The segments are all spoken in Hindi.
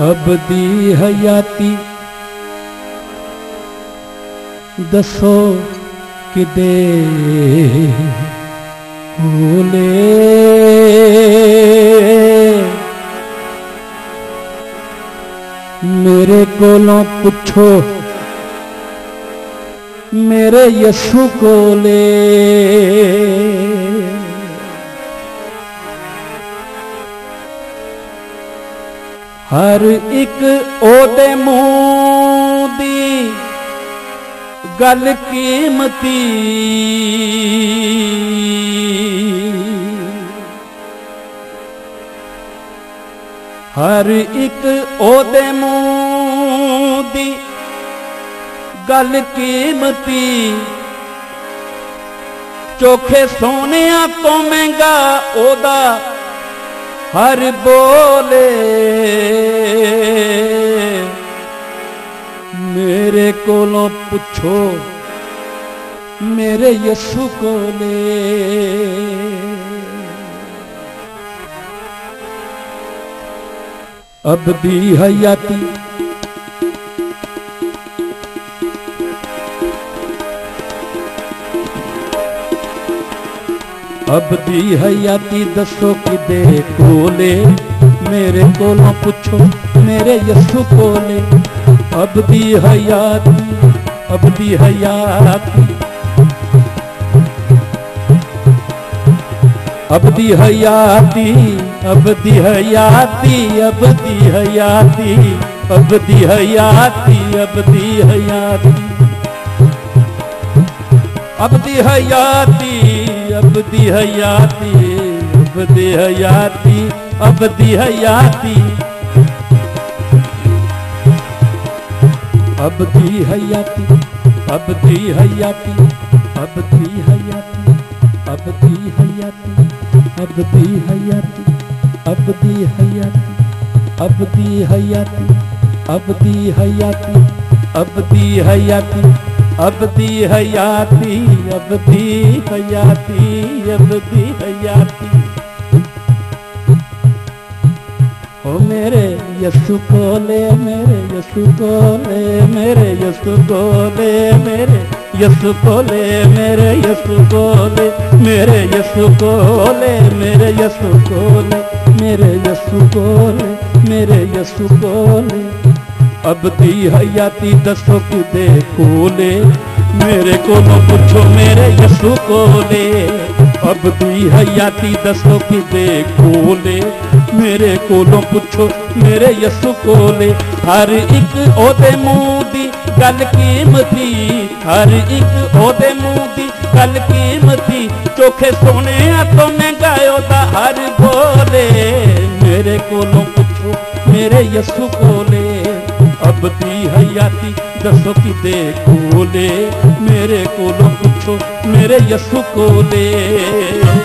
अब दी हयाती दसो कि दे होले मेरे कोलों पुछो मेरे यसु को ले। ਹਰ ਇੱਕ ਉਹਦੇ ਮੂੰਹ ਦੀ ਗੱਲ ਕੀਮਤੀ। ਹਰ ਇੱਕ ਉਹਦੇ ਮੂੰਹ ਦੀ ਗੱਲ ਕੀਮਤੀ। ਚੋਖੇ ਸੋਨਿਆਂ ਤੋਂ ਮਹਿੰਗਾ ਉਹਦਾ हर बोले मेरे कोलों पुछो मेरे यसु को ले अब भी हयाती अब दी हयाती दसो कि दे कोले मेरे कोलों पूछो, मेरे यस्सु कोले अबदी हयाती अबदी हयाती अबदी हयाती अब दी हयाती अब दी हयाती अबदी हयाती अबदी हयाती अबदी हयाती अब दी हयाती अब दी हयाती अब दी अब दी अब दी अब दी अब दी अब दी अब दी अब दी हयाती अब दी हयाती अब दी हयाती अब दी हयाती, अब दी हयाती, अब दी हयाती। ओ मेरे यसु को मेरे यसु को मेरे यसु को मेरे यसु को मेरे यसु को मेरे यसु को मेरे यसु को ले मेरे यसु को मेरे यसु को अब दी हयाती दसो किदे कोले मेरे को पूछो, मेरे यसु कोले? अब दी हयाती दसो किदे कोले मेरे कोलों पुछो, मेरे यसु कोले? हर एक ओदे मुँह दी गल कीमती हर एक ओदे मुँह दी गल कीमती चोखे सोने तो मैं गायो दा हर बोले। मेरे कोलों पुछो, मेरे यसु कोले? अब ती हयाती दसो कि देखो ले मेरे को लो मेरे यसु को ले।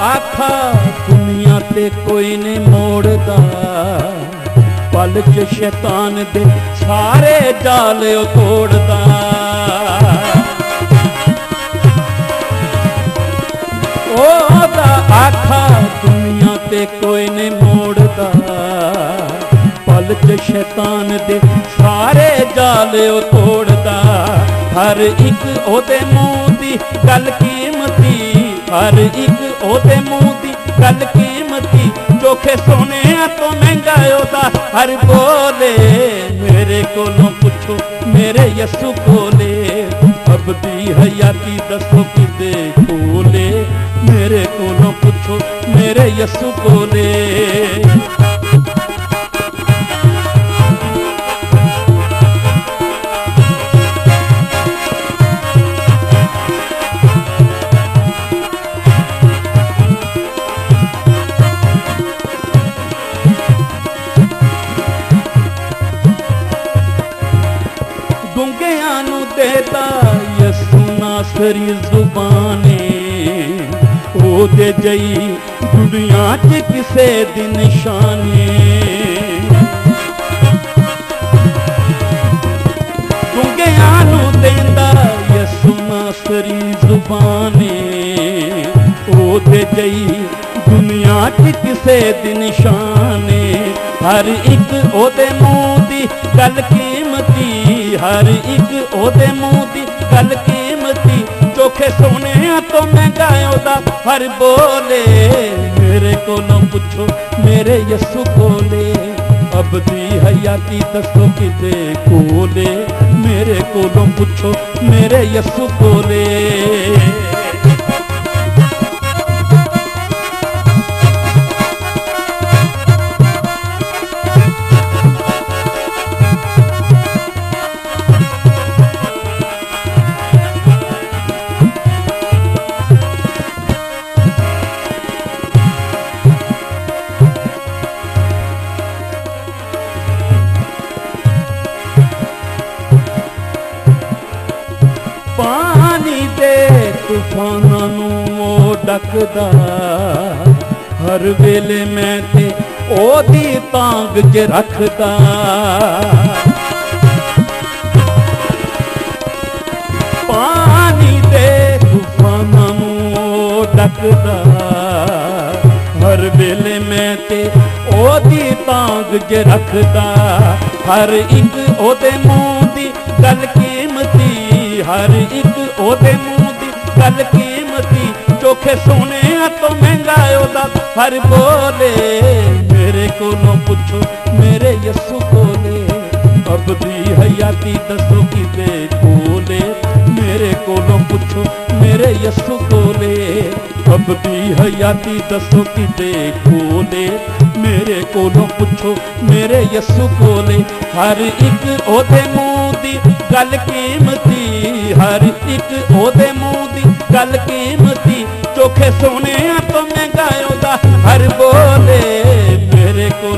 ਆਖਾ, ਦੁਨੀਆ ਤੇ ਕੋਈ ਨਹੀਂ ਮੋੜਦਾ। ਪਲ ਚ ਸ਼ੈਤਾਨ ਦੇ ਸਾਰੇ ਜਾਲ ਤੋੜਦਾ। ਉਹਦਾ ਆਖਾ, ਦੁਨੀਆ ਤੇ ਕੋਈ ਨਹੀਂ ਮੋੜਦਾ। ਪਲ ਚ ਸ਼ੈਤਾਨ ਦੇ ਸਾਰੇ ਜਾਲ ਤੋੜਦਾ। ਹਰ ਇੱਕ ਉਹਦੇ ਮੂੰਹ ਦੀ ਗੱਲ ਕੀਮਤੀ ਹਰ ਇੱਕ ਉਹਦੇ ਮੂੰਹ ਦੀ ਗੱਲ ਕੀਮਤੀ ਚੋਖੇ ਸੋਹਣਿਆਂ ਤੋਂ ਮਹਿੰਗਾ ਉਹਦਾ ਹਰ ਬੋਲੇ ਮੇਰੇ ਕੋਲੋਂ ਪੁੱਛੋ ਮੇਰੇ ਯਸੂ ਕੋਲੇ ਅਬਦੀ ਹਯਾਤੀ ਦੱਸੋ ਕਿਤੇ ਕੋਲੇ ਮੇਰੇ ਕੋਲੋਂ ਪੁੱਛੋ ਮੇਰੇ ਯਸੂ ਕੋਲੇ आखिरी जुबाने ओदे जई दुनिया च किसे दिन शाने। क्योंकि आनू देंदा यसु दुनिया च किसे दिन शाने। हर एक ओदे मूंह दी गल कीमती, हर एक ओदे मूंह दी गल की आखे सोने तो मैं गायो दा, हर बोले, मेरे को न पूछो, मेरे यसु बोले। अब दी हयाती दसो किते मेरे को न पूछो, मेरे यसु बोले। ਤੂਫਾਨਾਂ ਨੂੰ ਉਹ ਡੱਕਦਾ। ਹਰ ਵੇਲੇ ਮੈਂ ਤੇ ਉਹਦੀ ਤਾਂਗ 'ਚ ਰੱਖਦਾ। ਪਾਣੀ ਦੇ ਤੂਫਾਨਾਂ ਨੂੰ ਉਹ ਡੱਕਦਾ। ਹਰ ਵੇਲੇ ਮੈਂ ਤੇ ਉਹਦੀ ਤਾਂਗ 'ਚ ਰੱਖਦਾ। ਹਰ ਇੱਕ ਉਹਦੇ ਮੂੰਹ ਦੀ ਗੱਲ ਕੀਮਤੀ, ਹਰ ਇੱਕ ਉਹਦੇ ਮੂੰਹ ਗੱਲ ਕੀਮਤੀ ਚੋਖੇ ਸੋਹਣਿਆਂ ਤੋਂ ਮਹਿੰਗਾ ਉਹਦਾ ਹਰ ਬੋਲੇ ਮੇਰੇ ਕੋਲੋਂ ਪੁੱਛੋ ਮੇਰੇ ਯਸੂ ਕੋਲੇ ਅਬਦੀ ਹਯਾਤੀ ਦੱਸੋ ਕਿਤੇ ਕੋਲੇ ਮੇਰੇ ਕੋਲੋਂ ਪੁੱਛੋ ਮੇਰੇ ਯਸੂ ਕੋਲੇ ਅਬਦੀ ਹਯਾਤੀ ਦੱਸੋ ਕਿਤੇ ਕੋਲੇ ਮੇਰੇ ਕੋਲੋਂ ਪੁੱਛੋ ਮੇਰੇ ਯਸੂ ਕੋਲੇ ਹਰ ਇੱਕ ਉਹਦੇ ਮੂੰਹ ਦੀ ਗੱਲ ਕੀਮਤੀ ਹਰ ਇੱਕ ਉਹਦੇ ਮੂੰਹ ਦੀ ਗੱਲ ਕੀਮਤੀ ਚੋਖੇ ਸੋਹਣਿਆਂ ਤੋਂ ਮਹਿੰਗਾ ਦਾ ਹਰ ਬੋਲੇ ਮੇਰੇ ਕੋਲ